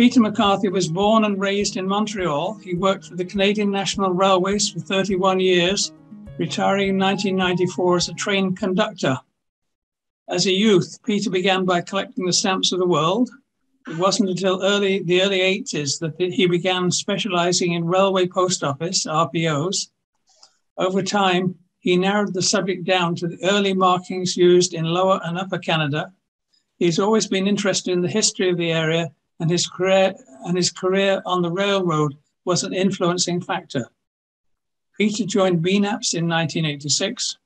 Peter McCarthy was born and raised in Montreal. He worked for the Canadian National Railways for 31 years, retiring in 1994 as a train conductor. As a youth, Peter began by collecting the stamps of the world. It wasn't until early the early 80s that he began specializing in railway post office, RPOs. Over time, he narrowed the subject down to the early markings used in Lower and Upper Canada. He's always been interested in the history of the area, and his career and his career on the railroad was an influencing factor. Peter joined BNAPS in 1986.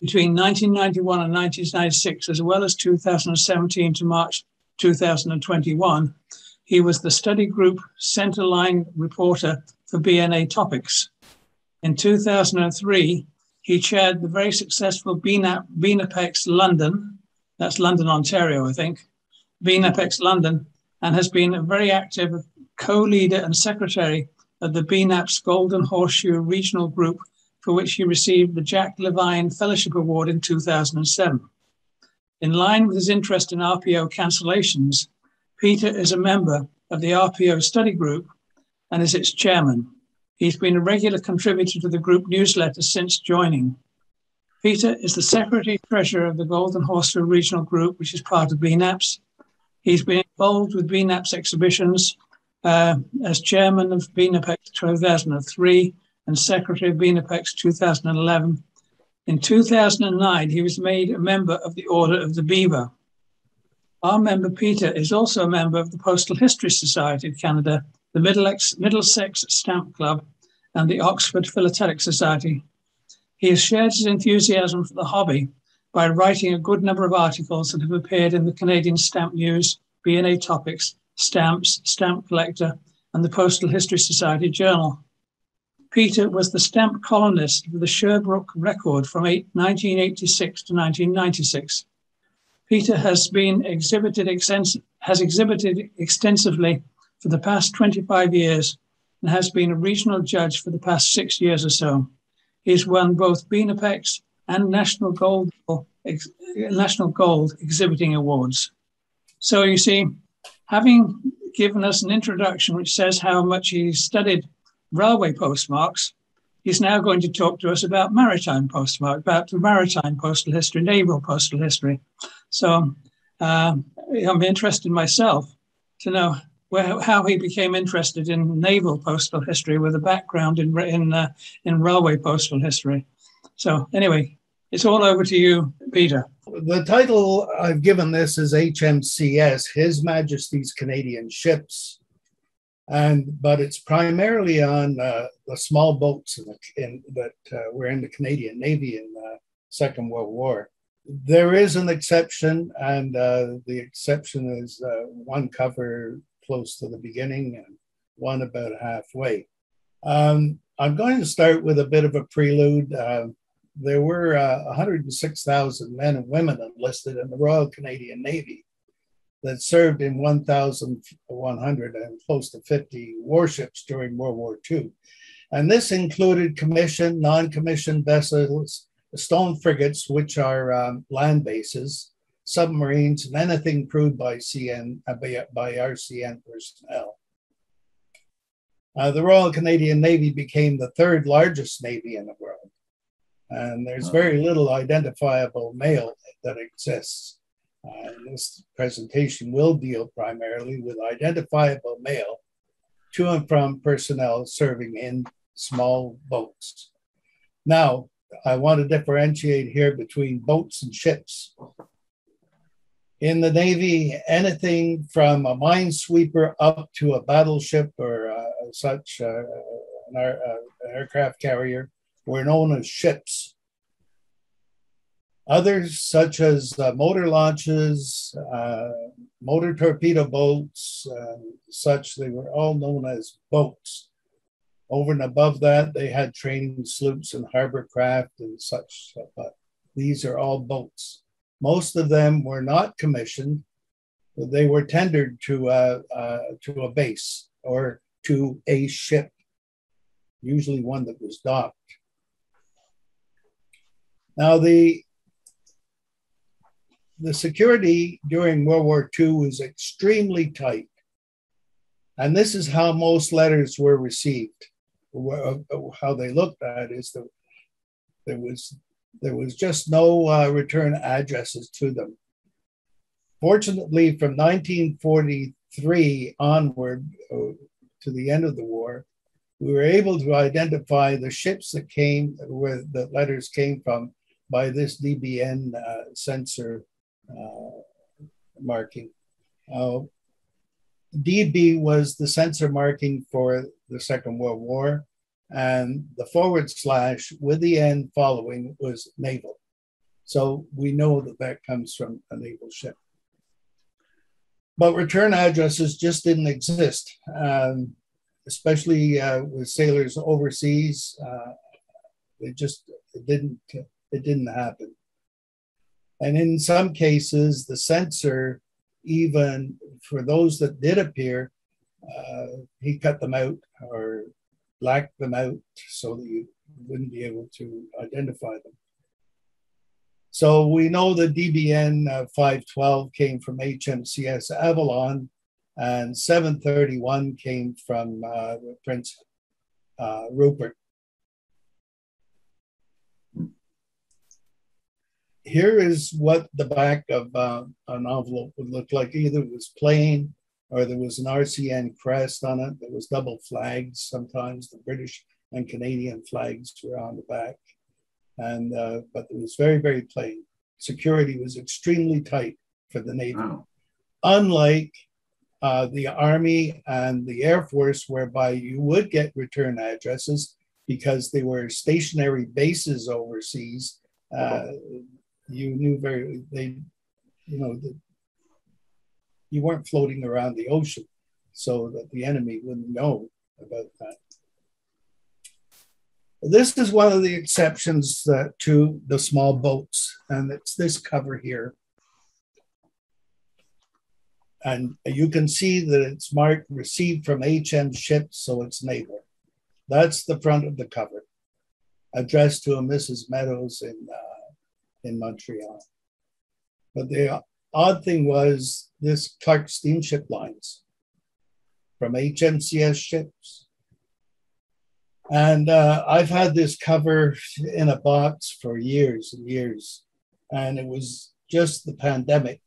Between 1991 and 1996, as well as 2017 to March 2021, he was the study group centerline reporter for BNA topics. In 2003, he chaired the very successful BNAP, BNAPEX London, that's London, Ontario, I think, BNAPEX London, and has been a very active co-leader and secretary of the BNAP's Golden Horseshoe Regional Group, for which he received the Jack Levine Fellowship Award in 2007. In line with his interest in RPO cancellations, Peter is a member of the RPO study group and is its chairman. He's been a regular contributor to the group newsletter since joining. Peter is the secretary treasurer of the Golden Horseshoe Regional Group, which is part of BNAPS. He's been involved with BNAPS exhibitions uh, as chairman of BNAPEX 2003 and secretary of BNAPEX 2011. In 2009, he was made a member of the Order of the Beaver. Our member Peter is also a member of the Postal History Society of Canada, the Middlesex Stamp Club, and the Oxford Philatelic Society. He has shared his enthusiasm for the hobby by writing a good number of articles that have appeared in the Canadian Stamp News, BNA Topics, Stamps, Stamp Collector, and the Postal History Society Journal. Peter was the stamp columnist for the Sherbrooke Record from 1986 to 1996. Peter has been exhibited has exhibited extensively for the past 25 years and has been a regional judge for the past six years or so. He's won both BNAPEX and National Gold, National Gold exhibiting awards. So you see, having given us an introduction which says how much he studied railway postmarks, he's now going to talk to us about maritime postmark, about the maritime postal history, naval postal history. So um, I'm interested myself to know where, how he became interested in naval postal history with a background in in uh, in railway postal history. So anyway, it's all over to you, Peter. The title I've given this is HMCS, His Majesty's Canadian Ships, and but it's primarily on uh, the small boats in, the, in that uh, were in the Canadian Navy in the Second World War. There is an exception, and uh, the exception is uh, one cover close to the beginning and one about halfway. Um, I'm going to start with a bit of a prelude. Uh, there were uh, 106,000 men and women enlisted in the Royal Canadian Navy that served in 1,100 and close to 50 warships during World War II. And this included commissioned, non commissioned vessels, stone frigates, which are um, land bases, submarines, and anything crewed by CN uh, by, RCN personnel. Uh, the Royal Canadian Navy became the third largest navy in the world, and there's very little identifiable mail that exists. Uh, this presentation will deal primarily with identifiable mail to and from personnel serving in small boats. Now, I want to differentiate here between boats and ships. In the Navy, anything from a minesweeper up to a battleship or uh, such uh, an, uh, an, aircraft carrier were known as ships. Others, such as uh, motor launches, uh, motor torpedo boats, uh, such, they were all known as boats. Over and above that, they had training sloops and harbor craft and such, but these are all boats. Most of them were not commissioned. They were tendered to a, uh, to a base or to a ship, usually one that was docked. Now, the, the security during World War II was extremely tight. And this is how most letters were received. How they looked at is that there was there was just no uh, return addresses to them. Fortunately, from 1943 onward uh, to the end of the war, we were able to identify the ships that came, where the letters came from, by this DBN uh, censor uh, marking. Uh, DB was the censor marking for the Second World War, and the forward slash with the N following was naval. So we know that that comes from a naval ship. But return addresses just didn't exist. Um, especially uh, with sailors overseas. Uh, it just didn't it didn't happen. And in some cases, the censor, even for those that did appear, uh, he cut them out or blacked them out so that you wouldn't be able to identify them. So we know the DBN uh, 512 came from HMCS Avalon, and 731 came from uh, Prince uh, Rupert. Here is what the back of uh, an envelope would look like. Either it was plain or there was an RCN crest on it. There was double flags. Sometimes the British and Canadian flags were on the back. And, uh, but it was very, very plain. Security was extremely tight for the Navy. Wow. Unlike uh, the Army and the Air Force, whereby you would get return addresses because they were stationary bases overseas. Uh, you knew very they, you know, the, you weren't floating around the ocean, so that the enemy wouldn't know about that. This is one of the exceptions to the small boats, and it's this cover here. And you can see that it's marked received from HM ships, so it's naval. That's the front of the cover, addressed to a Mrs. Meadows in, uh, in Montreal. But the odd thing was this Clarke Steamship Lines from HMCS ships. And uh, I've had this cover in a box for years and years. And it was just the pandemic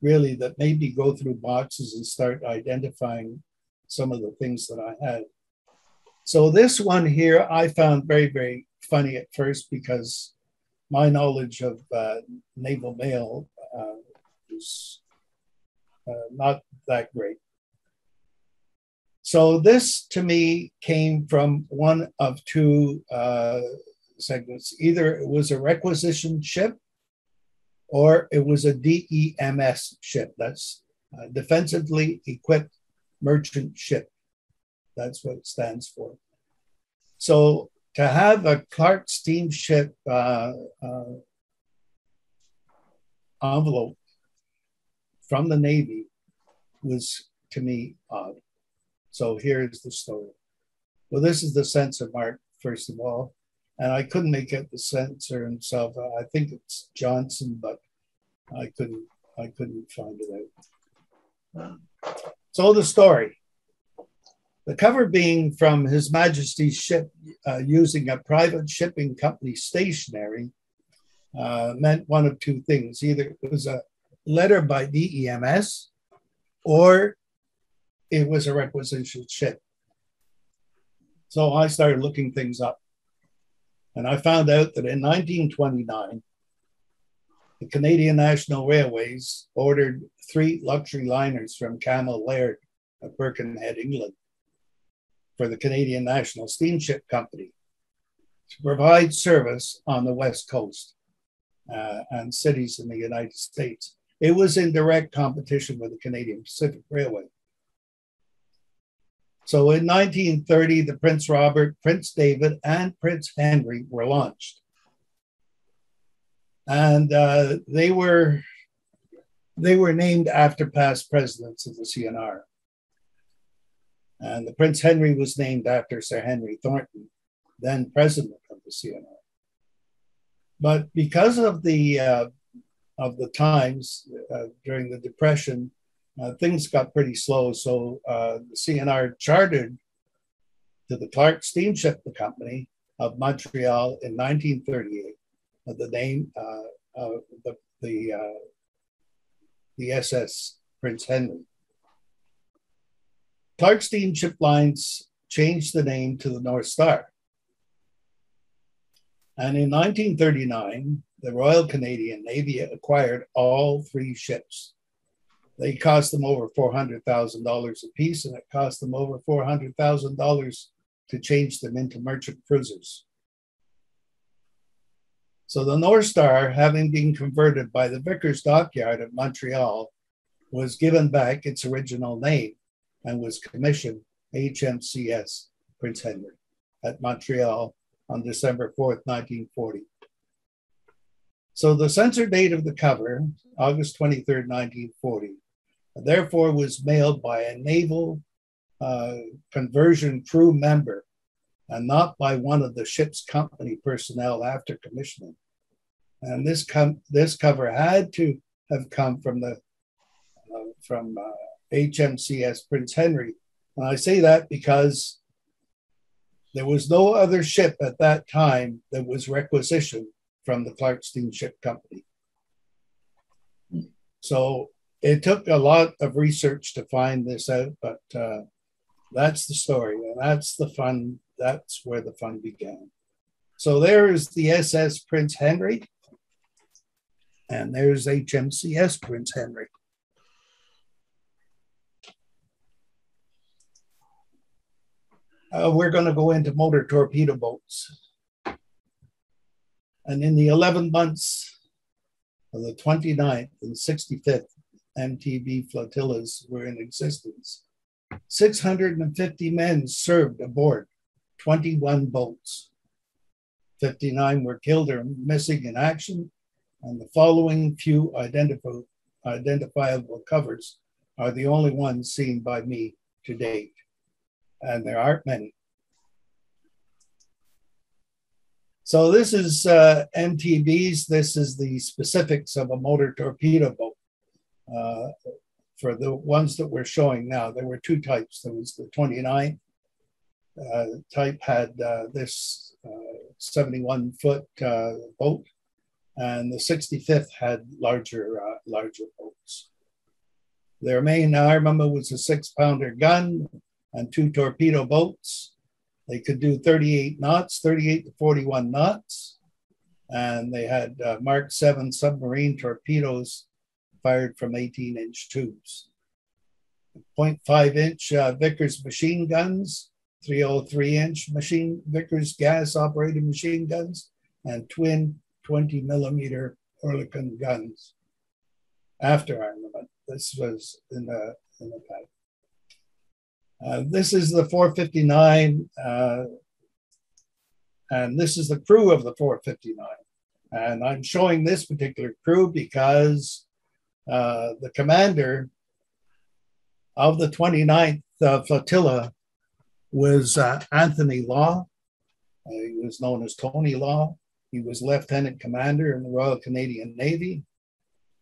really that made me go through boxes and start identifying some of the things that I had. So this one here I found very, very funny at first because my knowledge of uh, naval mail uh, is uh, not that great. So this to me came from one of two uh, segments. Either it was a requisition ship or it was a DEMS ship. That's defensively equipped merchant ship. That's what it stands for. So to have a Clarke steamship uh, uh, envelope from the Navy was to me odd. So here's the story. Well, this is the censor mark, first of all and I couldn't make out the censor himself. I think it's Johnson, but I couldn't I couldn't find it out. So the story. The cover being from His Majesty's ship uh, using a private shipping company stationery uh, meant one of two things. Either it was a letter by DEMS or it was a requisition ship. So I started looking things up. And I found out that in 1929, the Canadian National Railways ordered three luxury liners from Cammell Laird of Birkenhead, England, for the Canadian National Steamship Company to provide service on the West Coast uh, and cities in the United States. It was in direct competition with the Canadian Pacific Railway. So in 1930, the Prince Robert, Prince David, and Prince Henry were launched. And uh, they were they were named after past presidents of the CNR. And the Prince Henry was named after Sir Henry Thornton, then president of the CNR. But because of the uh, of the times uh, during the Depression, uh, things got pretty slow. So uh, the CNR chartered to the Clarke Steamship Company of Montreal in 1938. the name uh, the the uh, the SS Prince Henry. Clarke Steamship Lines changed the name to the North Star. And in 1939, the Royal Canadian Navy acquired all three ships. They cost them over $400,000 apiece, and it cost them over $400,000 to change them into merchant cruisers. So the North Star, having been converted by the Vickers Dockyard at Montreal, was given back its original name and was commissioned HMCS Prince Henry at Montreal on December 4th, 1940. So the censor date of the cover, August 23rd, 1940, therefore was mailed by a naval uh, conversion crew member and not by one of the ship's company personnel after commissioning. And this com- this cover had to have come from the uh, from uh, HMCS Prince Henry. And I say that because there was no other ship at that time that was requisitioned from the Clarke Steamship Company. So it took a lot of research to find this out, but uh, that's the story, and that's the fun. That's where the fun began. So there is the SS Prince Henry, and there's HMCS Prince Henry. Uh, we're going to go into motor torpedo boats. And in the 11 months of the 29th and 65th MTB flotillas were in existence, 650 men served aboard 21 boats. 59 were killed or missing in action, and the following few identifi- identifiable covers are the only ones seen by me to date and there aren't many. So this is uh, MTBs. This is the specifics of a motor torpedo boat. Uh, for the ones that we're showing now, there were two types. There was the 29 uh, type had uh, this uh, 71 foot uh, boat, and the 65th had larger larger boats. Their main armament was a six pounder gun, and two torpedo boats. They could do 38 knots, 38 to 41 knots. And they had uh, Mark 7 submarine torpedoes fired from 18 inch tubes. 0.5 inch uh, Vickers machine guns, 303 inch machine Vickers gas operated machine guns, and twin 20 millimeter Oerlikon guns. After armament, this was in the in the pack. Uh, this is the 459, uh, and this is the crew of the 459. And I'm showing this particular crew because uh, the commander of the 29th uh, flotilla was uh, Anthony Law. he was known as Tony Law. He was lieutenant commander in the Royal Canadian Navy,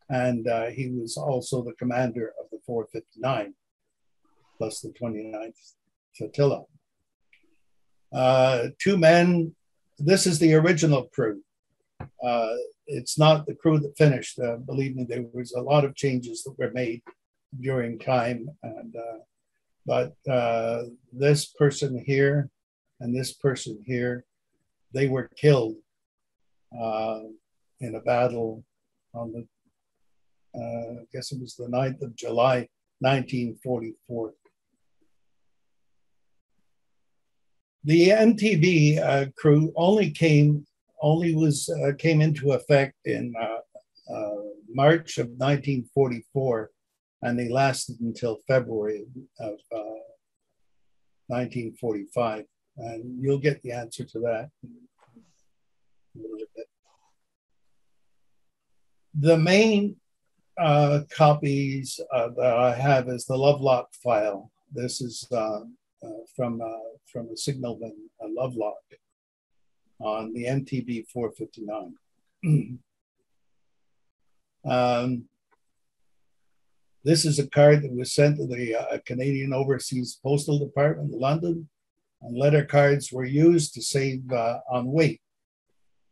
and he was also the commander of the 459 plus the 29th flotilla. Uh, two men, this is the original crew. Uh, it's not the crew that finished. Uh, believe me, there was a lot of changes that were made during time. And uh, but uh, this person here and this person here, they were killed uh, in a battle on the, I guess it was the 9th of July, 1944. The MTB uh, crew only came only was uh, came into effect in uh, uh March of 1944, and they lasted until February of 1945. Uh, and you'll get the answer to that The main uh, copies that I have is the Lovelock file. This is from uh, from a signalman, a Lovelock, on the MTB 459. um, This is a card that was sent to the uh, Canadian Overseas Postal Department, in London, and letter cards were used to save uh, on weight.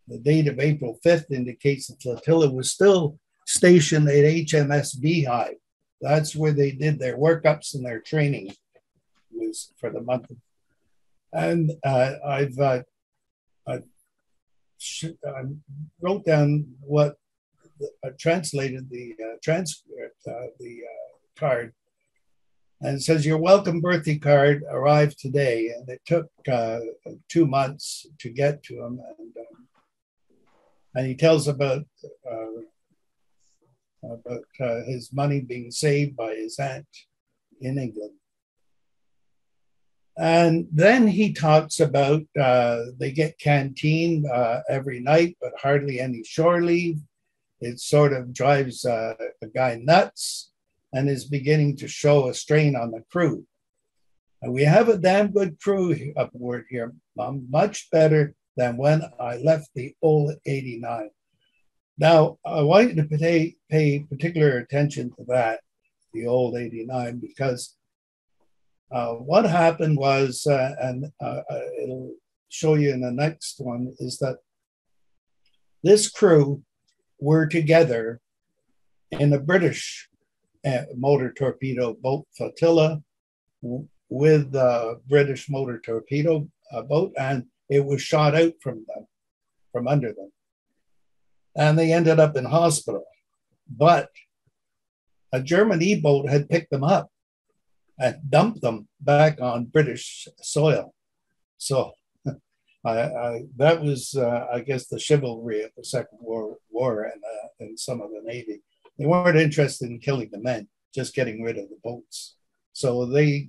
The date of April 5th indicates the flotilla was still stationed at HMS Beehive. That's where they did their workups and their training for the month. And uh, I've uh, I, wrote down what I translated the uh, transcript, uh, the uh, card, and it says your welcome birthday card arrived today, and it took uh, two months to get to him, and um, and he tells about uh, about uh, his money being saved by his aunt in England. And then he talks about uh, they get canteen uh, every night, but hardly any shore leave. It sort of drives uh, a guy nuts and is beginning to show a strain on the crew. And we have a damn good crew aboard here, much better than when I left the old 89. Now, I want you to pay, pay particular attention to that, the old 89, because uh, what happened was, uh, and uh, uh, it'll show you in the next one, is that this crew were together in a British uh, motor torpedo boat flotilla with the British motor torpedo boat, and it was shot out from them, from under them and they ended up in hospital. But a German E boat had picked them up and dumped them back on British soil. So I, I, that was, uh, I guess, the chivalry of the Second World War and, uh, and some of the Navy. They weren't interested in killing the men, just getting rid of the boats. So they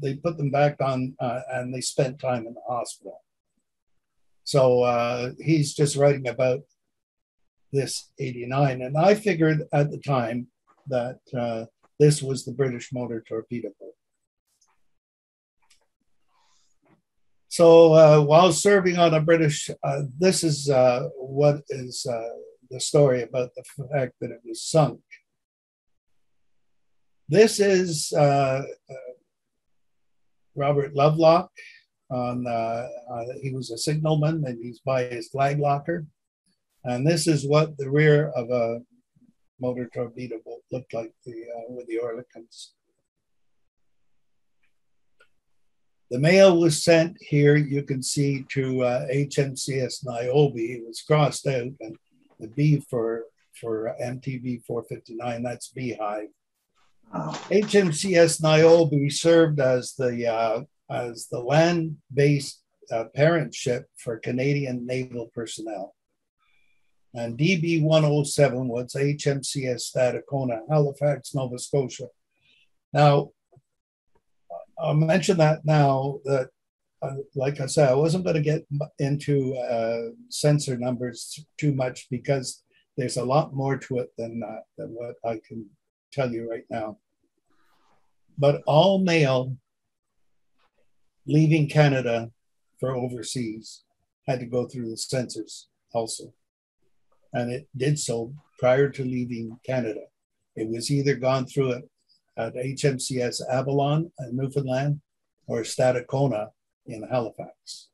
they put them back on, uh, and they spent time in the hospital. So uh, he's just writing about this 89. And I figured at the time that uh, this was the British motor torpedo boat. So uh, while serving on a British, uh, this is uh, what is uh, the story about the fact that it was sunk. This is uh, Robert Lovelock. On he was a signalman, and he's by his flag locker. And this is what the rear of a motor torpedo boat looked like the, uh, with the Oerlikons. The mail was sent here, you can see, to uh, HMCS Niobe. It was crossed out, and the B for, for MTB 459, that's Beehive. HMCS Niobe served as the, uh, as the land based uh, parent ship for Canadian naval personnel and DB 107 was HMCS Stadacona, Halifax, Nova Scotia. Now, I'll mention that now that, uh, like I said, I wasn't going to get into uh, censor numbers too much because there's a lot more to it than, uh, than what I can tell you right now. But all mail leaving Canada for overseas had to go through the censors also and it did so prior to leaving Canada. It was either gone through it at HMCS Avalon in Newfoundland or Stadacona in Halifax.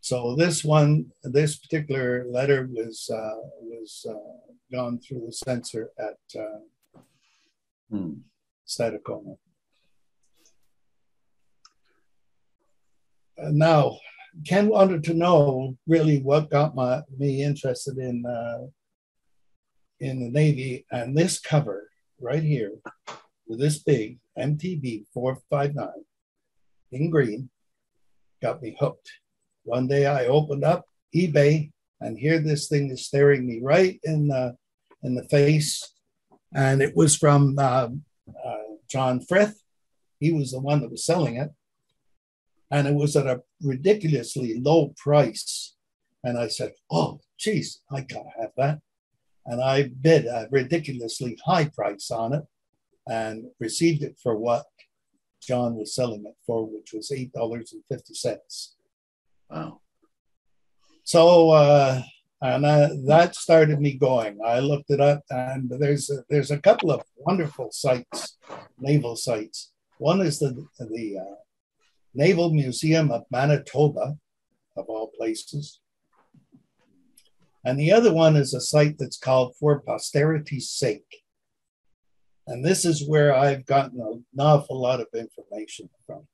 So this one, this particular letter was uh, was uh, gone through the censor at uh, hmm. Stadacona. now, Ken wanted to know really what got my me interested in uh, in the Navy, and this cover right here with this big MTB 459 in green got me hooked. One day I opened up eBay and here this thing is staring me right in the in the face, and it was from uh, uh, John Frith. He was the one that was selling it and it was at a ridiculously low price. And I said, "Oh, geez, I gotta have that." And I bid a ridiculously high price on it, and received it for what John was selling it for, which was eight dollars and fifty cents. Wow! So uh, and uh, that started me going. I looked it up, and there's a, there's a couple of wonderful sites, naval sites. One is the the uh, Naval Museum of Manitoba, of all places, and the other one is a site that's called For Posterity's Sake. And this is where I've gotten an awful lot of information from.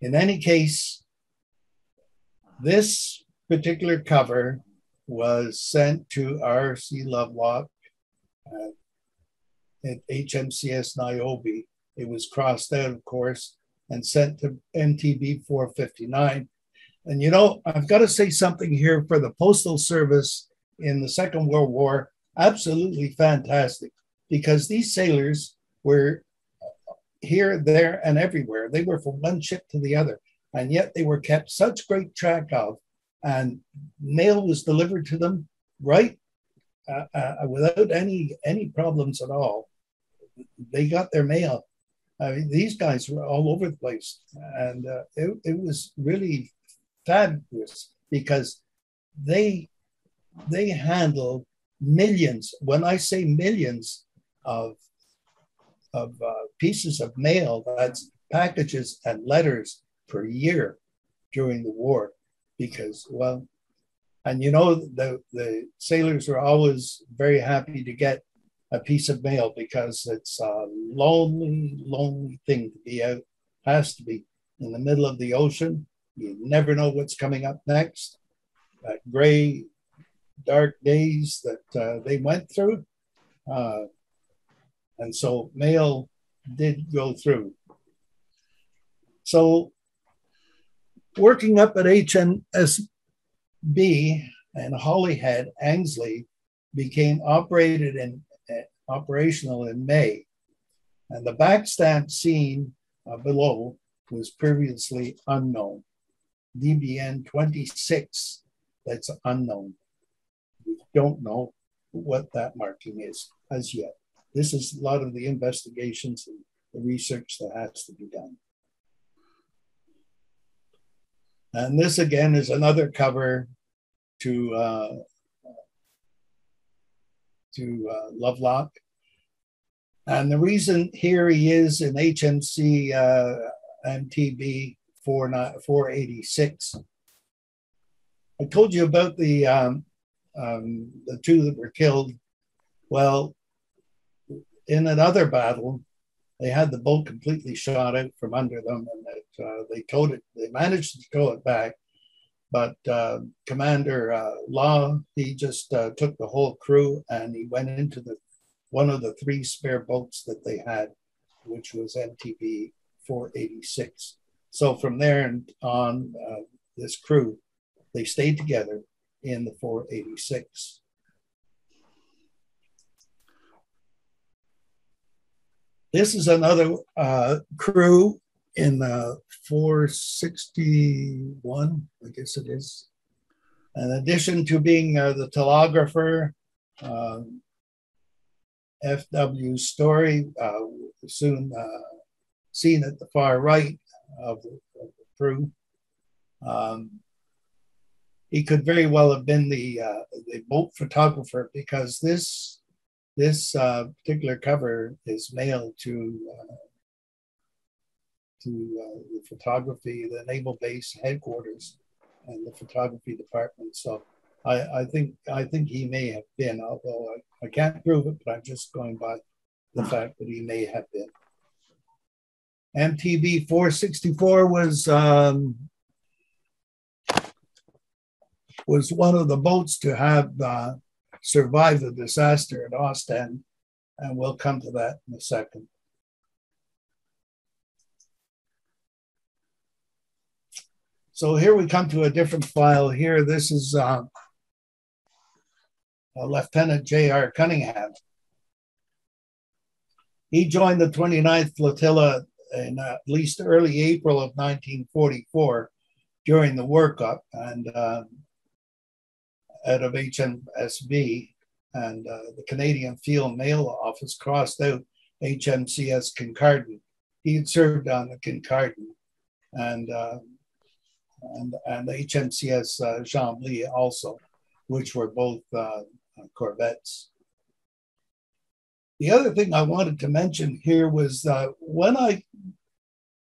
In any case, this particular cover was sent to R.C. Lovelock uh, at HMCS Niobe. It was crossed out, of course, and sent to MTB 459. And you know, I've got to say something here for the Postal Service in the Second World War. Absolutely fantastic because these sailors were here, there, and everywhere. They were from one ship to the other, and yet they were kept such great track of and mail was delivered to them right uh, uh, without any any problems at all. They got their mail. I mean, these guys were all over the place, and uh, it, it was really fabulous because they they handle millions. When I say millions of of uh, pieces of mail, that's packages and letters per year during the war because, well, and you know, the, the sailors were always very happy to get a piece of mail because it's a lonely, lonely thing to be out, has to be in the middle of the ocean. You never know what's coming up next. That gray, dark days that uh, they went through. Uh, and so mail did go through. So Working up at HMS Bee and Holyhead, Anglesey became operated in operational in May, and the backstamp seen uh, below was previously unknown. DBN 26, that's unknown. We don't know what that marking is as yet. This is a lot of the investigations and the research that has to be done. And this again is another cover to uh, to uh, Lovelock. And the reason here he is in HMC uh, MTB 486. I told you about the um, um, the two that were killed. Well, in another battle, they had the boat completely shot out from under them, and uh, they towed it. They managed to tow it back, but uh, Commander uh, Law he just uh, took the whole crew and he went into the one of the three spare boats that they had, which was MTB 486. So from there and on, uh, this crew they stayed together in the 486. This is another uh, crew in uh, 461, I guess it is. In addition to being uh, the telegrapher, um, F.W. Story, uh, soon uh, seen at the far right of the, of the crew. Um, he could very well have been the uh, the boat photographer because this this particular cover is mailed to to uh, the photography, the naval base headquarters, and the photography department. So I, I think I think he may have been, although I, I can't prove it, but I'm just going by the fact that he may have been. MTB 464 was um, was one of the boats to have uh, survived the disaster at Ostend, and we'll come to that in a second. So here we come to a different file here. This is uh, Lieutenant J.R. Cunningham. He joined the 29th Flotilla in uh, at least early April of 1944 during the workup. And uh, out of HMS Bee, and uh, the Canadian Field Mail Office crossed out HMCS Kincardine. He had served on the Kincardine, and and and HMCS uh, Chambly also. which were both uh, corvettes. The other thing I wanted to mention here was uh, when I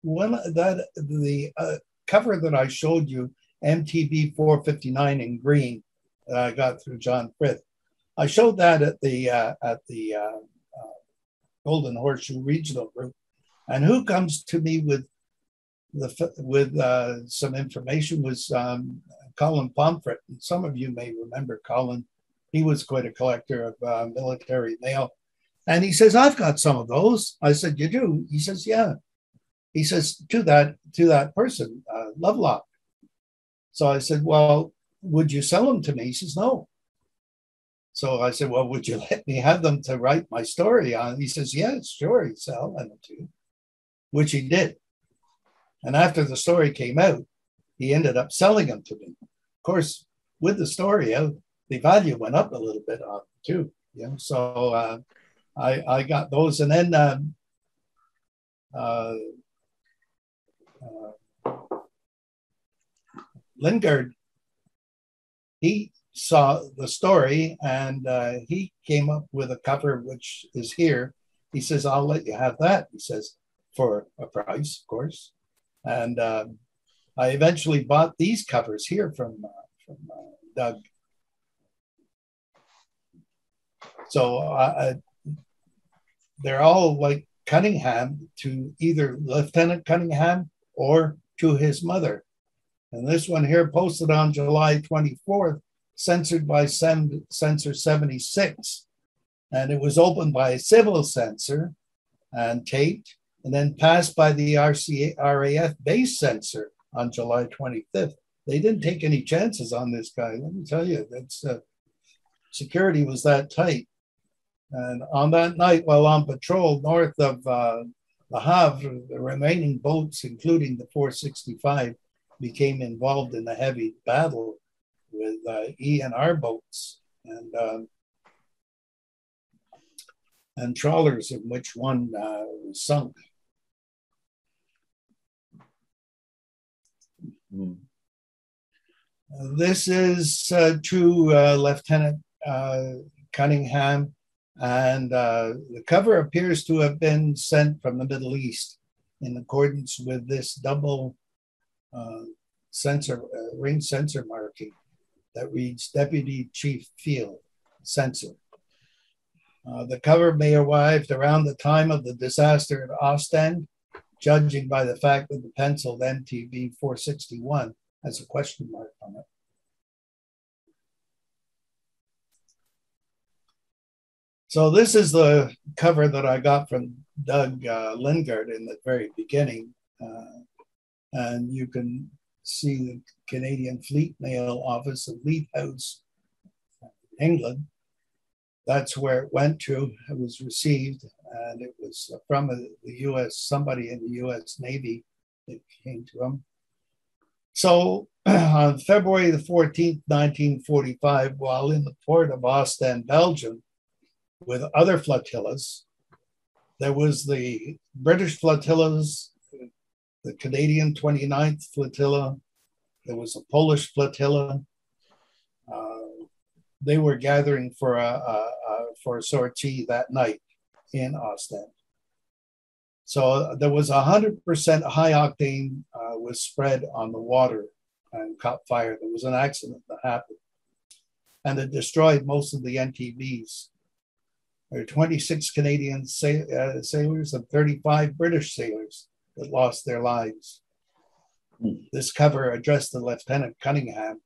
when that the uh, cover that I showed you, MTB 459 in green, that I got through John Frith. I showed that at the uh, at the uh, uh, Golden Horseshoe Regional Group, and who comes to me with the with uh, some information was um, Colin Pomfret. And some of you may remember Colin. He was quite a collector of uh, military mail, and he says, "I've got some of those." I said, "You do?" He says, "Yeah." He says to that to that person, uh, Lovelock. So I said, "Well, would you sell them to me?" He says, "No." So I said, Well, would you let me have them to write my story on? He says, Yes, sure. He said, I'll them to you, which he did. And after the story came out, he ended up selling them to me. Of course, with the story out, the value went up a little bit on too. You know, so uh, I I got those, and then um, uh, uh, Lingard, he saw the story and uh, he came up with a cover which is here. He says, "I'll let you have that." He says, for a price, of course. And um, I eventually bought these covers here from uh, from uh, Doug. So uh, they're all like Cunningham to either Lieutenant Cunningham or to his mother. And this one here posted on July 24th, censored by Censor 76. And it was opened by a civil censor and taped and then passed by the RCA, RAF base censor on July 25th. They didn't take any chances on this guy. Let me tell you, that's uh, security was that tight. And on that night, while on patrol north of uh, Le Havre, the remaining boats, including the 465, became involved in a heavy battle with uh, E and R boats and uh, and trawlers, in which one uh, was sunk. Mm. This is uh, to uh, Lieutenant uh, Cunningham, and uh, the cover appears to have been sent from the Middle East in accordance with this double uh, censor uh, ring censor marking that reads Deputy Chief Field Censor. the cover may arrived around the time of the disaster at Ostend judging by the fact that the penciled MTB 461 has a question mark on it. So this is the cover that I got from Doug uh, Lingard in the very beginning. Uh, and you can see the Canadian Fleet Mail Office of Leith House, England. That's where it went to. It was received and it was from the U.S. somebody in the U.S. Navy that came to him. So on February the 14th, 1945, while in the port of Ostend, Belgium, with other flotillas, there was the British flotillas, the Canadian 29th flotilla, there was a Polish flotilla. Uh, they were gathering for a, a, a for a sortie that night in Ostend. So there was 100% high octane uh, was spread on the water and caught fire. There was an accident that happened and it destroyed most of the MTBs. There were 26 Canadian sa- uh, sailors and 35 British sailors that lost their lives. This cover addressed the Lieutenant Cunningham,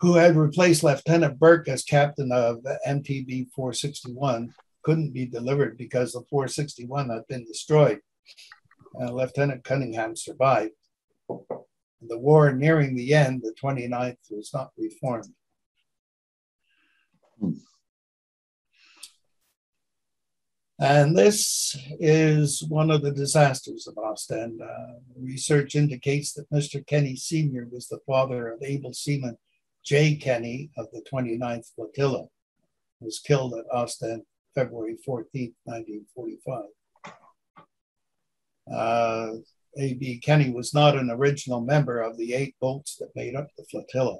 who had replaced Lieutenant Burke as captain of MTB 461 couldn't be delivered because the 461 had been destroyed. Uh, Lieutenant Cunningham survived. The war nearing the end, the 29th was not reformed. And this is one of the disasters of Ostend. Uh, research indicates that Mr. Kenny Sr. was the father of able seaman J. Kenny of the 29th Flotilla, who was killed at Ostend February 14, 1945. Uh, A.B. Kenny was not an original member of the eight boats that made up the flotilla.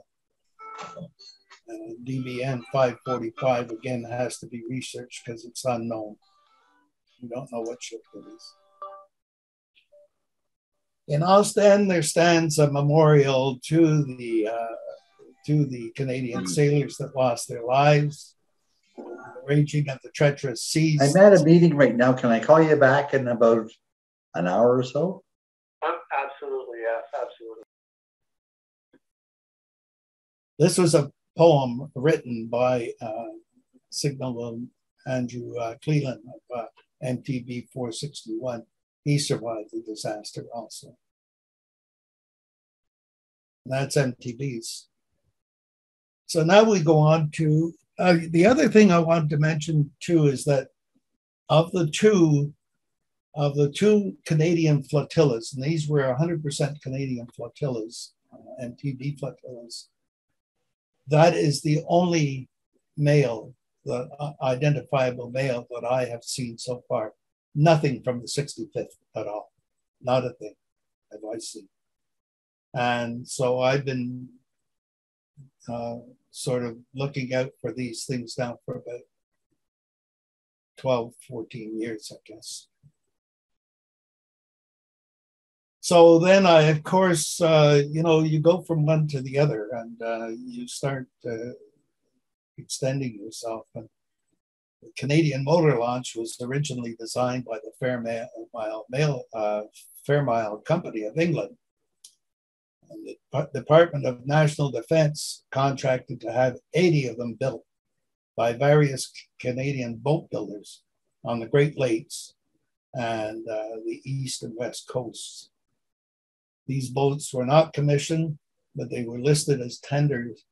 Uh, DBN 545 again has to be researched because it's unknown. We don't know what ship it is. In Ostend, there stands a memorial to the uh, to the Canadian sailors that lost their lives, raging of the treacherous seas. I'm at a meeting right now. Can I call you back in about an hour or so? Absolutely, yes, absolutely. This was a poem written by uh, Signal Andrew uh, Cleland of uh, MTB 461. He survived the disaster also. And that's MTB's. So now we go on to uh, the other thing I wanted to mention too is that of the two of the two Canadian flotillas, and these were 100% Canadian flotillas, uh, MTB flotillas, that is the only mail, the uh, identifiable mail that I have seen so far. Nothing from the 65th at all. Not a thing have I seen. And so I've been uh, sort of looking out for these things now for about 12, 14 years, I guess. So then I, of course, uh, you know, you go from one to the other and uh, you start uh, extending yourself. And the Canadian motor launch was originally designed by the Fairmile, Mail, uh, Fairmile Company of England. The Department of National Defense contracted to have 80 of them built by various Canadian boat builders on the Great Lakes and uh, the east and west coasts. These boats were not commissioned, but they were listed as tenders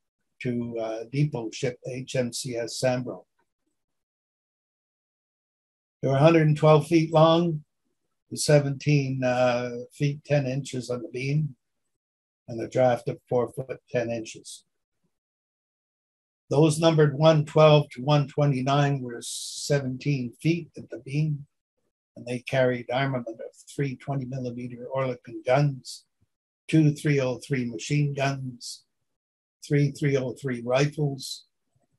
to uh, depot ship HMCS Sambro. They were 112 feet long, 17 uh, feet 10 inches on the beam, and a draft of 4 foot 10 inches. Those numbered 112 to 129 were 17 feet at the beam and they carried armament of three 20 millimeter Oerlikon guns, two 303 machine guns, three 303 rifles,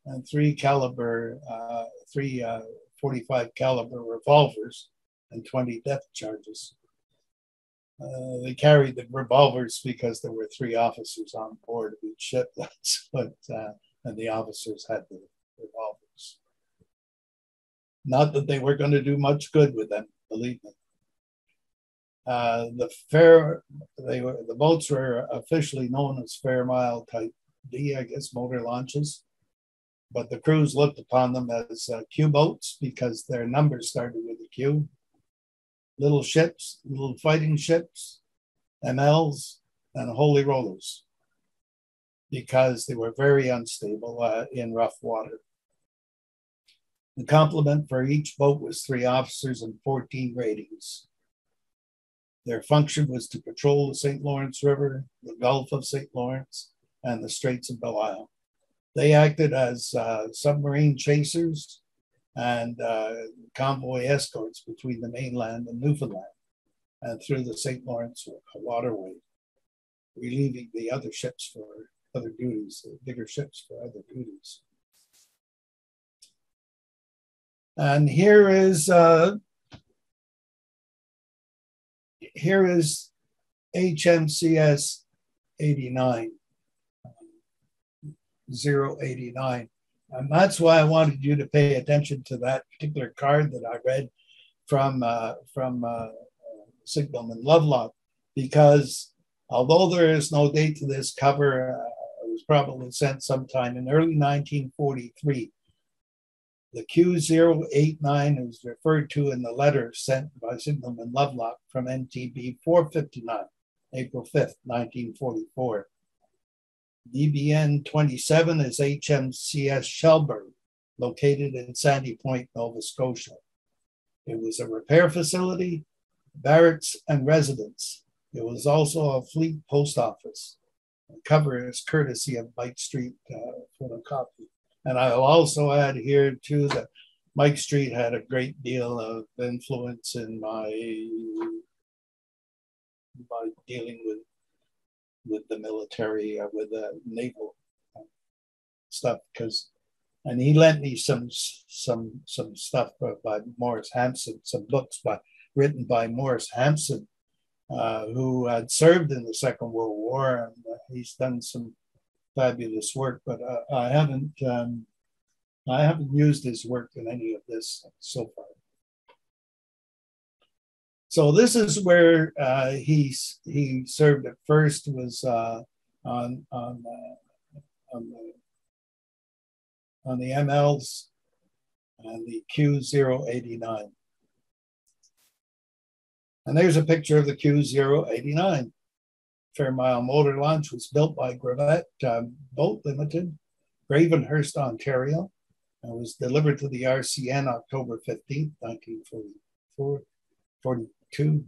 and three caliber, uh, three uh, 45 caliber revolvers, and 20 depth charges. Uh, they carried the revolvers because there were three officers on board of each ship. That's what, uh, and the officers had the revolvers. Not that they were going to do much good with them, believe me. Uh, the fair, they were the boats were officially known as Fairmile Type D, I guess, motor launches, but the crews looked upon them as uh, Q boats because their numbers started with a Q. Little ships, little fighting ships, MLs, and holy rollers because they were very unstable uh, in rough water. The complement for each boat was three officers and 14 ratings. Their function was to patrol the St. Lawrence River, the Gulf of St. Lawrence, and the Straits of Belle Isle. They acted as uh, submarine chasers and uh, convoy escorts between the mainland and Newfoundland and through the St. Lawrence waterway, relieving the other ships for other duties, the bigger ships for other duties. And here is uh, here is HMCS 89, 089. And that's why I wanted you to pay attention to that particular card that I read from, uh, from uh, Signalman Lovelock, because although there is no date to this cover, uh, it was probably sent sometime in early 1943 the Q089 is referred to in the letter sent by Signalman Lovelock from MTB 459, April 5th, 1944. DBN 27 is HMCS Shelburne, located in Sandy Point, Nova Scotia. It was a repair facility, barracks, and residence. It was also a fleet post office. The cover is courtesy of Mike Street uh, photocopy. And I'll also add here too that Mike Street had a great deal of influence in my my dealing with with the military, uh, with the naval stuff because, and he lent me some some some stuff by Morris Hampson, some books by written by Morris Hampson, uh, who had served in the Second World War, and uh, he's done some fabulous work. But uh, I haven't um, I haven't used his work in any of this so far. So this is where uh, he he served at first was uh, on on uh, on the on the MLs and the Q089. And there's a picture of the Q089. Fairmile Motor Launch was built by Gravett um, Boat Limited, Gravenhurst, Ontario, and was delivered to the RCN October 15, 1944. 42,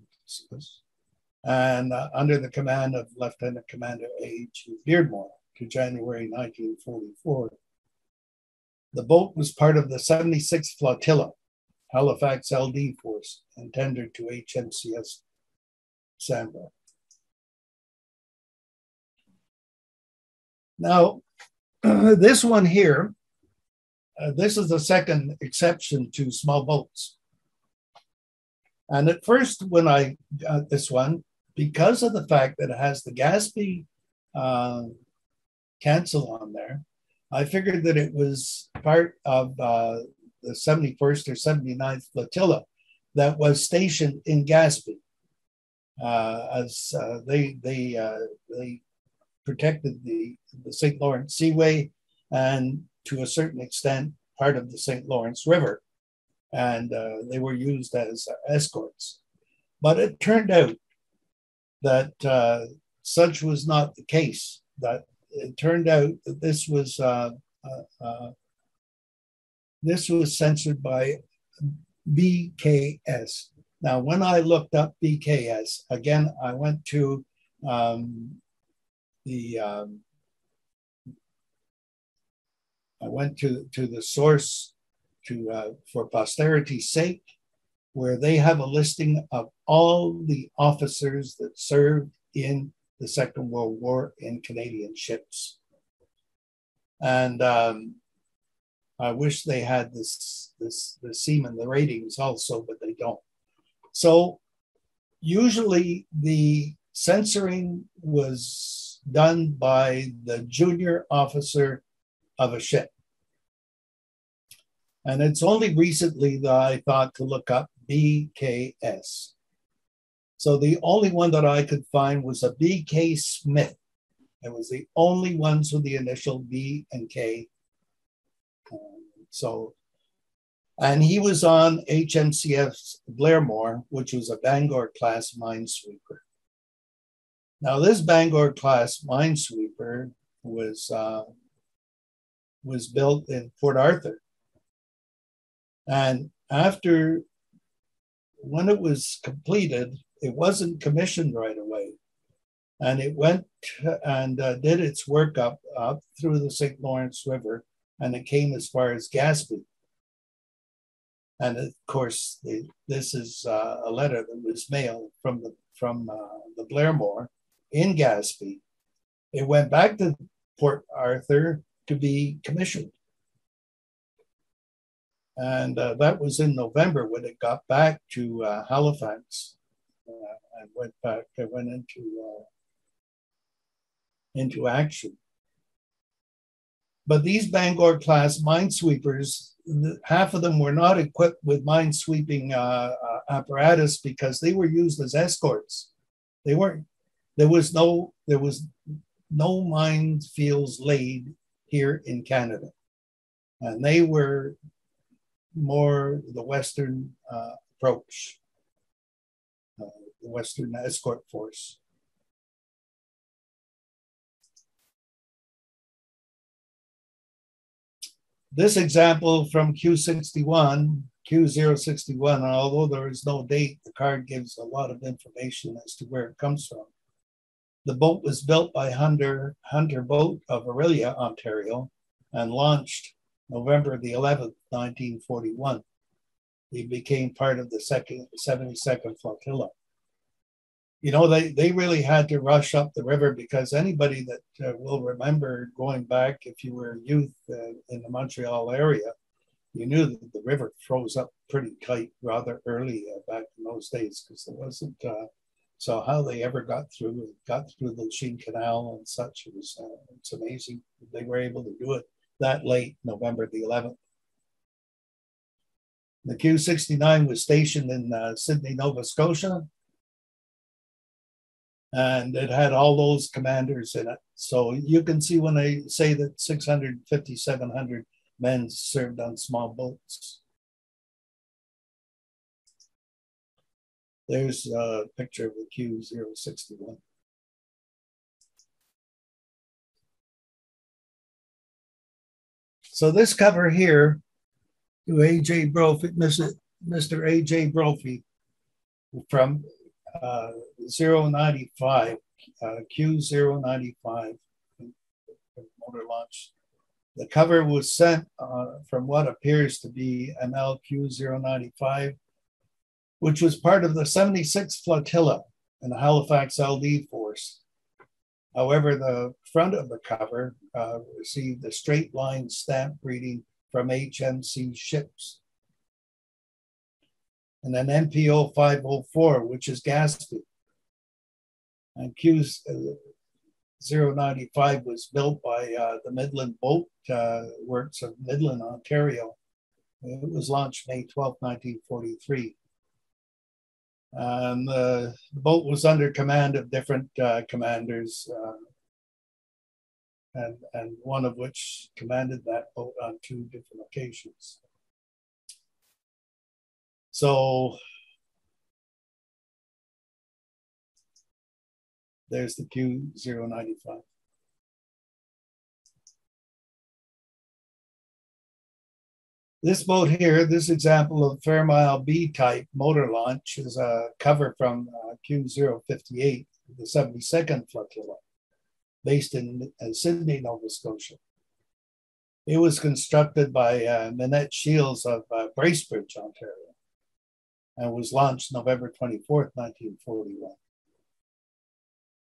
and uh, under the command of Lieutenant Commander A.H. Beardmore to January 1944. The boat was part of the 76th Flotilla, Halifax LD Force, and tendered to HMCS Sambro. Now, this one here, uh, this is the second exception to small boats. And at first, when I got this one, because of the fact that it has the Gaspé uh, cancel on there, I figured that it was part of uh, the 71st or 79th flotilla that was stationed in Gaspé. Uh, as uh, they they uh, they protected the, the St. Lawrence Seaway and to a certain extent part of the St. Lawrence River and uh, they were used as escorts. But it turned out that uh, such was not the case. That it turned out that this was uh, uh, uh this was censored by BKS. Now, when I looked up BKS again, I went to um, the um, I went to to the source to uh, for posterity's sake, where they have a listing of all the officers that served in the Second World War in Canadian ships. And um, I wish they had this, this the seaman, the ratings also, but they don't. So usually the censoring was done by the junior officer of a ship. And it's only recently that I thought to look up BKS. So the only one that I could find was a BK Smith. It was the only ones with the initial B and K. Um, so, and he was on HMCS Blairmore, which was a Bangor class minesweeper. Now, this Bangor class minesweeper was uh, was built in Port Arthur and after, when it was completed, it wasn't commissioned right away. And it went and uh, did its work up, up through the St. Lawrence River, and it came as far as Gaspé. And of course, the, this is uh, a letter that was mailed from the from uh, the Blairmore in Gaspé. It went back to Port Arthur to be commissioned. And uh, that was in November when it got back to uh, Halifax uh, and went back, it went into, uh, into action. But these Bangor class minesweepers, half of them were not equipped with minesweeping uh, uh, apparatus because they were used as escorts. They weren't, there was no, there was no mine fields laid here in Canada. And they were more the Western uh, approach, uh, the Western escort force. This example from Q61, Q061, although there is no date, the card gives a lot of information as to where it comes from. The boat was built by Hunter, Hunter Boat of Orillia, Ontario, and launched November the 11th, 1941. He became part of the second 72nd Flotilla. you know, they, they really had to rush up the river because anybody that uh, will remember going back, if you were a youth uh, in the Montreal area, you knew that the river froze up pretty tight rather early uh, back in those days because there wasn't. Uh, so how they ever got through got through the Lachine Canal and such it was uh, it's amazing they were able to do it that late, November the 11th. The Q69 was stationed in uh, Sydney, Nova Scotia, and it had all those commanders in it. So you can see when they say that 650, 700 men served on small boats. There's a picture of the Q061. So this cover here to AJ Brophy, Mr. AJ Brophy from uh, 095, uh, Q095 motor launch. The cover was sent uh, from what appears to be an LQ095, which was part of the 76th Flotilla in the Halifax LD Force. However, the front of the cover uh, received a straight line stamp reading from HMC ships and then NPO 504, which is Gaspé. And Q uh, 095 was built by uh, the Midland Boat uh, Works of Midland, Ontario. It was launched May 12, 1943. And the boat was under command of different uh, commanders, uh, and, and one of which commanded that boat on two different occasions. So there's the Q095. This boat here, this example of Fairmile B type motor launch is a cover from uh, Q058, the 72nd Flotilla, based in uh, Sydney, Nova Scotia. It was constructed by uh, Minett-Shields of uh, Bracebridge, Ontario and was launched November 24, 1941.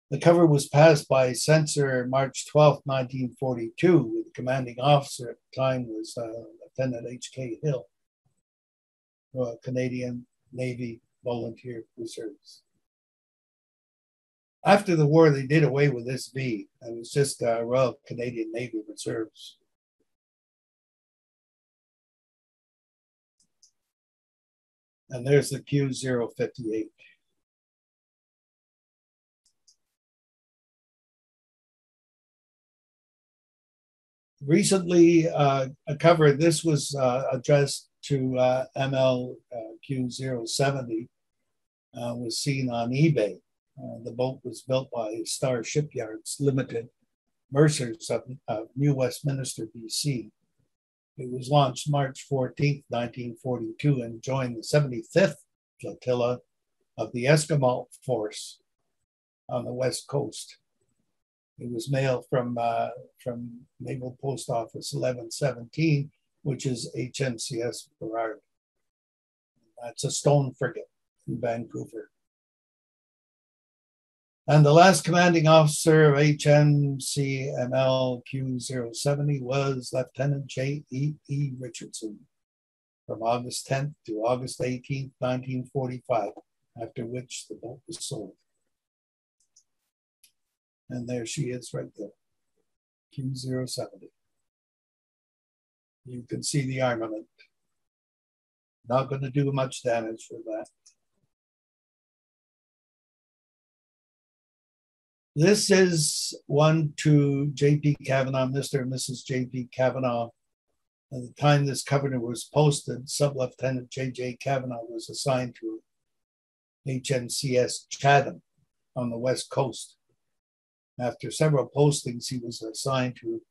The cover was passed by censor March 12, 1942. The commanding officer at the time was uh, Lieutenant H.K. Hill, Canadian Navy Volunteer Reserves. After the war, they did away with this V. It was just uh, Royal Canadian Navy Reserves. And there's the Q058. Recently, uh, a cover, this was uh, addressed to uh, MLQ070, uh, was seen on eBay. Uh, the boat was built by Star Shipyards Limited, Mercers of, of New Westminster, BC. It was launched March 14, 1942, and joined the 75th Flotilla of the Esquimalt Force on the West Coast. It was mailed from, uh, from Naval Post Office 1117, which is HMCS Burrard. That's a stone frigate in Vancouver. And the last commanding officer of HMCML Q070 was Lieutenant J. E. E. Richardson from August 10th to August 18th, 1945, after which the boat was sold. And there she is right there, Q070. You can see the armament. Not going to do much damage for that. This is one to J.P. Kavanaugh, Mr. and Mrs. J.P. Kavanaugh. At the time this covenant was posted, Sub Lieutenant J.J. Kavanaugh was assigned to HMCS Chatham on the West Coast. After several postings, he was assigned to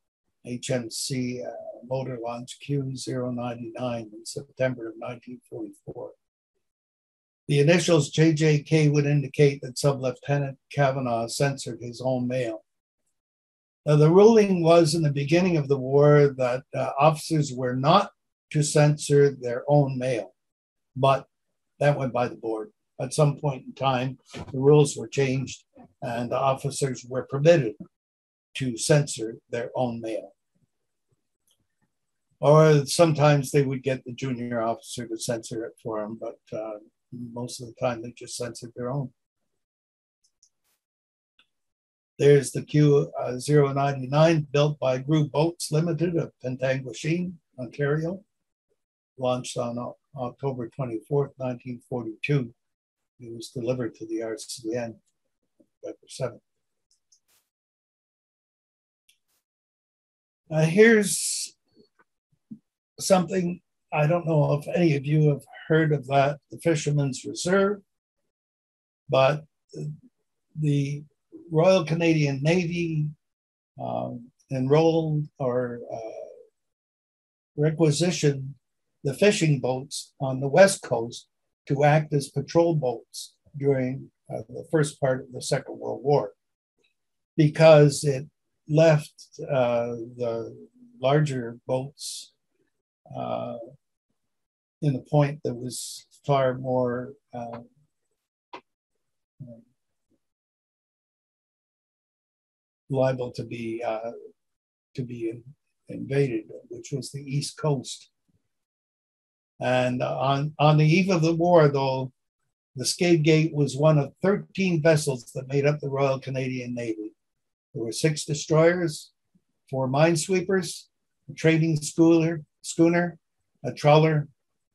HMC uh, Motor Launch Q099 in September of 1944. The initials JJK would indicate that Sub Lieutenant Kavanaugh censored his own mail. Now, the ruling was in the beginning of the war that uh, officers were not to censor their own mail, but that went by the board. at some point in time, the rules were changed and the officers were permitted to censor their own mail. Or sometimes they would get the junior officer to censor it for them, but uh, most of the time they just censored their own. There's the Q099 built by Grew Boats Limited of Penetanguishene, Ontario, launched on October 24, 1942. It was delivered to the RCN November 7th. Uh, here's something I don't know if any of you have heard of that, the Fisherman's Reserve, but the Royal Canadian Navy um, enrolled or uh, requisitioned the fishing boats on the West Coast to act as patrol boats during uh, the first part of the Second World War because it left uh, the larger boats uh, in a point that was far more uh, liable to be uh, to be invaded, which was the East Coast. And on on the eve of the war, though, the Skidgate was one of 13 vessels that made up the Royal Canadian Navy. There were six destroyers, four minesweepers, a trading schooner, schooner, a trawler,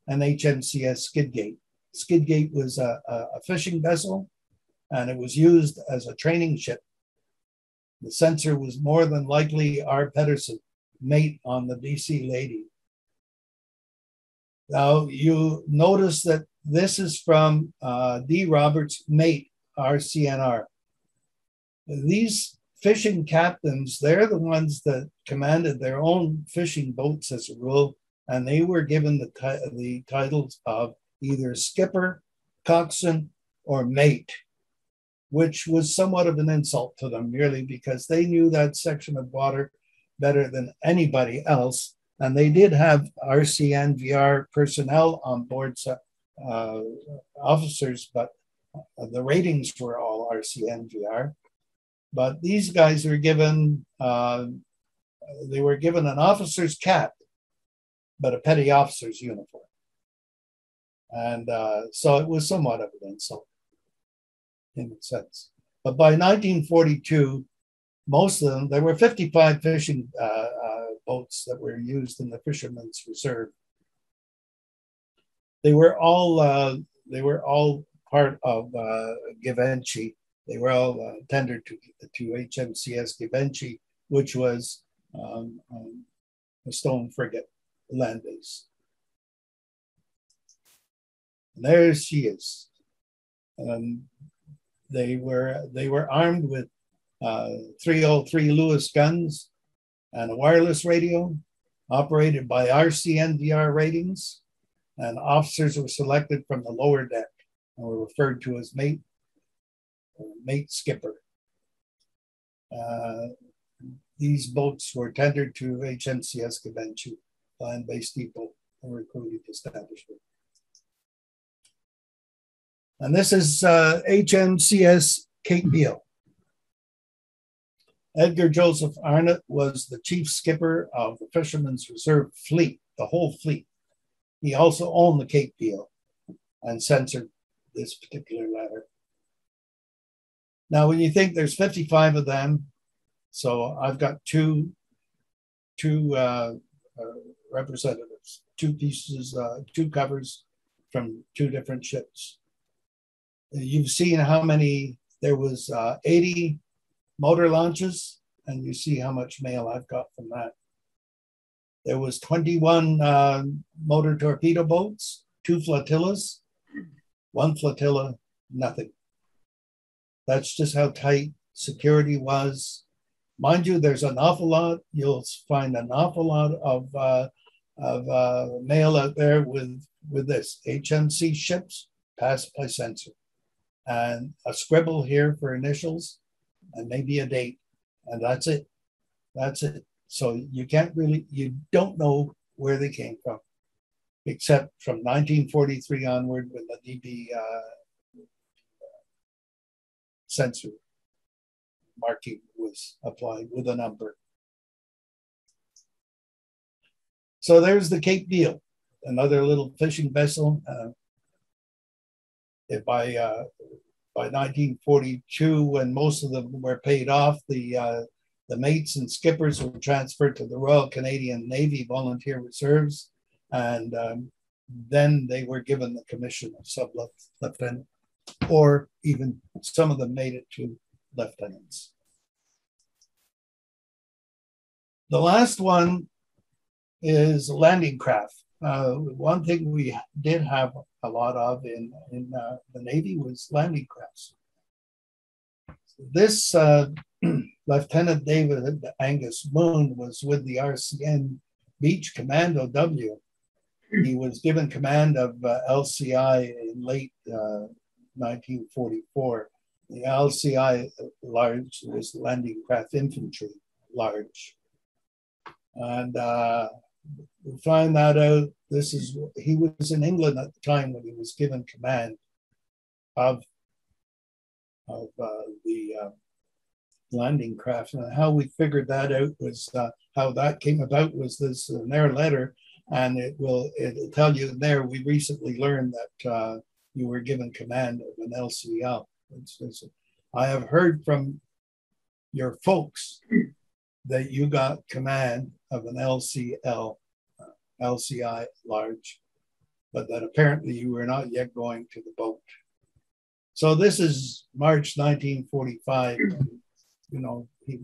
and HMCS Skidgate. Skidgate was a, a, fishing vessel, and it was used as a training ship the censor was more than likely R. Pedersen, mate on the BC Lady. Now you notice that this is from uh, D. Roberts' mate, RCNR. These fishing captains, they're the ones that commanded their own fishing boats as a rule, and they were given the, the titles of either skipper, coxswain, or mate which was somewhat of an insult to them, merely because they knew that section of water better than anybody else. And they did have RCNVR personnel on board, uh, officers, but the ratings were all RCNVR. But these guys were given, uh, they were given an officer's cap, but a petty officer's uniform. And uh, so it was somewhat of an insult in a sense. But by 1942, most of them, there were 55 fishing uh, uh, boats that were used in the Fishermen's Reserve. They were all uh, they were all part of uh, Givenchy. They were all uh, tendered to, to HMCS Givenchy, which was um, um, a stone frigate, land base. And there she is. Um, they were they were armed with uh, 303 Lewis guns and a wireless radio operated by RCNVR ratings. And officers were selected from the lower deck and were referred to as mate or mate skipper. Uh, these boats were tendered to HMCS Givenchy, land-based depot, and recruiting establishment. And this is uh, HMCS Cape Beal. Edgar Joseph Arnott was the chief skipper of the Fishermen's Reserve fleet, the whole fleet. He also owned the Cape Beal and censored this particular letter. Now, when you think there's 55 of them, so I've got two, two uh, uh, representatives, two pieces, uh, two covers from two different ships you've seen how many there was uh, 80 motor launches and you see how much mail I've got from that. There was 21 uh, motor torpedo boats, two flotillas, one flotilla, nothing. That's just how tight security was. Mind you, there's an awful lot. You'll find an awful lot of uh, of uh, mail out there with with this HMC ships passed by censor and a scribble here for initials and maybe a date. And that's it. That's it. So you can't really, you don't know where they came from, except from 1943 onward when the DB uh, marking was applied with a number. So there's the Cape Beal, another little fishing vessel. Uh, by uh, by 1942, when most of them were paid off, the uh, the mates and skippers were transferred to the Royal Canadian Navy Volunteer Reserves, and um, then they were given the commission of sub lieutenant, or even some of them made it to lieutenants. The last one is landing craft. Uh, one thing we did have a lot of in, in uh, the Navy was landing crafts. This uh, Lieutenant David Angus Moon was with the RCN Beach Commando W. He was given command of uh, LCI in late 1944. Uh, the LCI large was landing craft infantry large. And uh, we find that out. This is he was in England at the time when he was given command of of uh, the uh, landing craft. And how we figured that out was uh, how that came about was this in their letter, and it will it'll tell you there. We recently learned that uh, you were given command of an LCL. It's, it's, I have heard from your folks that you got command of an LCL, uh, LCI large, but that apparently you were not yet going to the boat. So this is March 1945. You know, he,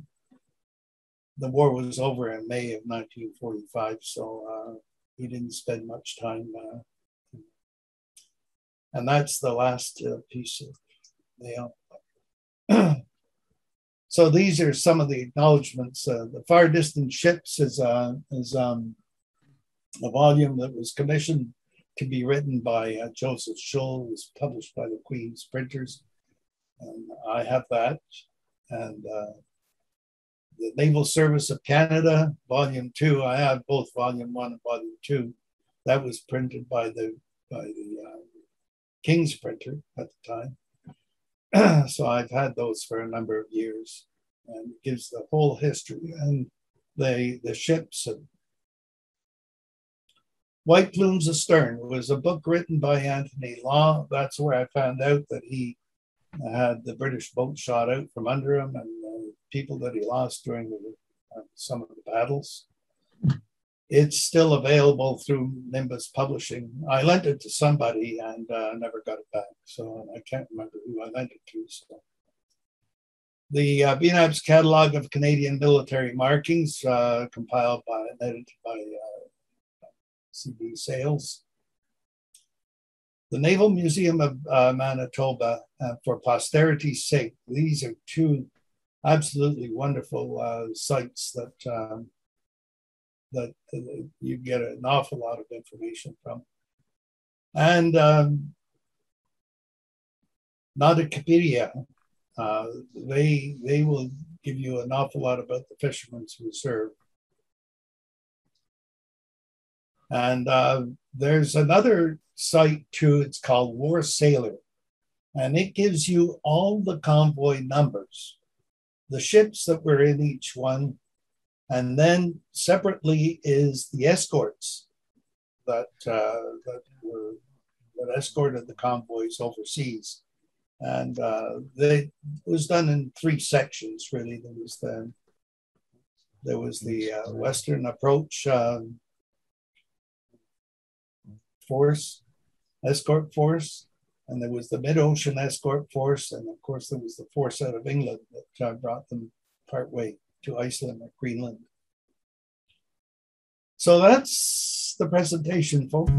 the war was over in May of 1945, so uh, he didn't spend much time. Uh, and that's the last uh, piece of mail. So these are some of the acknowledgments. Uh, the Far Distant Ships is, uh, is um, a volume that was commissioned to be written by uh, Joseph Schull, was published by the Queen's printers. And I have that. And uh, the Naval Service of Canada, Volume Two. I have both Volume One and Volume Two. That was printed by the by the uh, King's printer at the time. so I've had those for a number of years, and it gives the whole history and the the ships. And White Plumes Astern was a book written by Anthony Law. That's where I found out that he had the British boat shot out from under him and the people that he lost during the, uh, some of the battles. It's still available through Nimbus Publishing. I lent it to somebody and uh, never got it back, so I can't remember who I lent it to. So. The uh, BNAP's catalog of Canadian military markings, uh, compiled by and edited by uh, CB Sales. The Naval Museum of uh, Manitoba, uh, for posterity's sake, these are two absolutely wonderful uh, sites that um, that you get an awful lot of information from. And um, Nauticapedia, uh, they, they will give you an awful lot about the Fishermen's Reserve. And uh, there's another site too, it's called War Sailor. And it gives you all the convoy numbers, the ships that were in each one, and then separately is the escorts that, uh, that were that escorted the convoys overseas. And uh, they it was done in three sections, really. There was the there was the uh, Western approach um, force, escort force, and there was the mid-ocean escort force, and of course there was the force out of England that uh, brought them partway to Iceland or Greenland. So that's the presentation, folks.